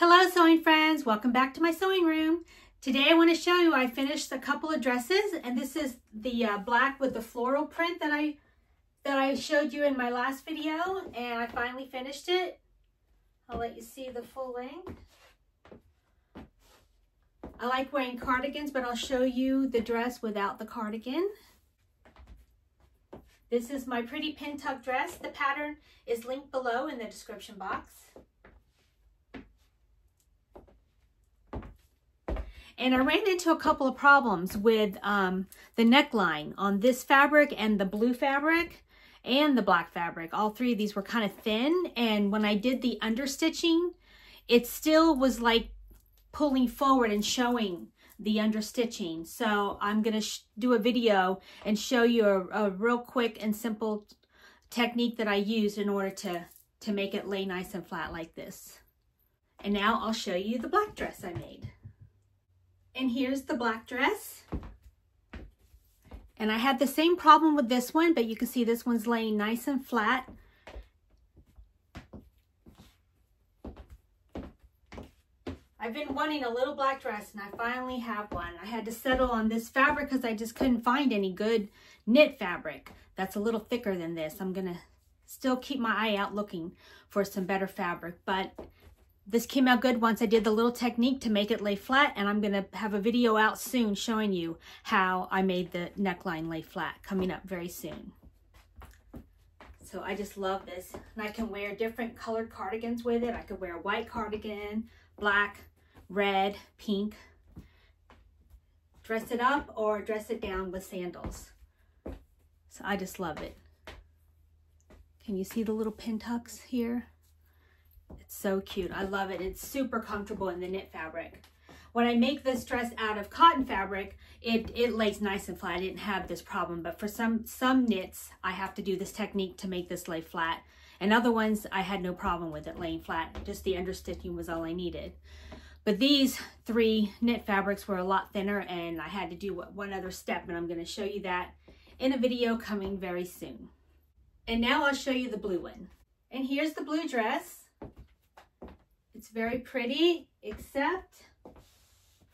Hello sewing friends, welcome back to my sewing room. Today I want to show you I finished a couple of dresses and this is the uh, black with the floral print that I that I showed you in my last video and I finally finished it. I'll let you see the full length. I like wearing cardigans but I'll show you the dress without the cardigan. This is my pretty pin tuck dress. The pattern is linked below in the description box. And I ran into a couple of problems with um, the neckline on this fabric and the blue fabric and the black fabric. All three of these were kind of thin. And when I did the understitching, it still was like pulling forward and showing the understitching. So I'm going to do a video and show you a, a real quick and simple technique that I used in order to, to make it lay nice and flat like this. And now I'll show you the black dress I made. And here's the black dress. And I had the same problem with this one, but you can see this one's laying nice and flat. I've been wanting a little black dress and I finally have one. I had to settle on this fabric because I just couldn't find any good knit fabric that's a little thicker than this. I'm going to still keep my eye out looking for some better fabric, but this came out good once I did the little technique to make it lay flat and I'm gonna have a video out soon showing you how I made the neckline lay flat coming up very soon. So I just love this and I can wear different colored cardigans with it. I could wear a white cardigan, black, red, pink, dress it up or dress it down with sandals. So I just love it. Can you see the little pin tucks here? So cute. I love it. It's super comfortable in the knit fabric. When I make this dress out of cotton fabric, it, it lays nice and flat. I didn't have this problem, but for some, some knits, I have to do this technique to make this lay flat. And other ones, I had no problem with it laying flat. Just the understitching was all I needed. But these three knit fabrics were a lot thinner and I had to do one other step and I'm going to show you that in a video coming very soon. And now I'll show you the blue one. And here's the blue dress. It's very pretty, except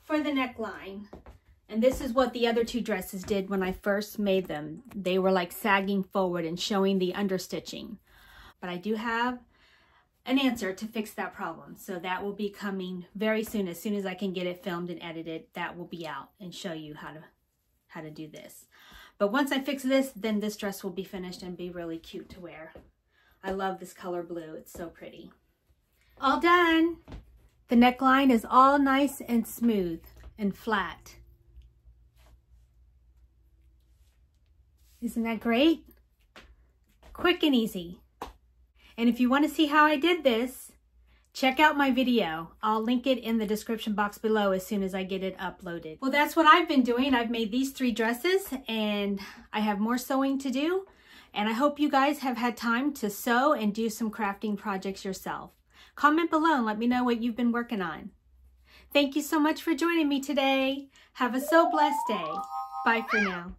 for the neckline. And this is what the other two dresses did when I first made them. They were like sagging forward and showing the understitching. But I do have an answer to fix that problem. So that will be coming very soon. As soon as I can get it filmed and edited, that will be out and show you how to how to do this. But once I fix this, then this dress will be finished and be really cute to wear. I love this color blue. It's so pretty. All done. The neckline is all nice and smooth and flat. Isn't that great? Quick and easy. And if you want to see how I did this, check out my video. I'll link it in the description box below as soon as I get it uploaded. Well, that's what I've been doing. I've made these three dresses and I have more sewing to do. And I hope you guys have had time to sew and do some crafting projects yourself. Comment below and let me know what you've been working on. Thank you so much for joining me today. Have a so blessed day. Bye for now.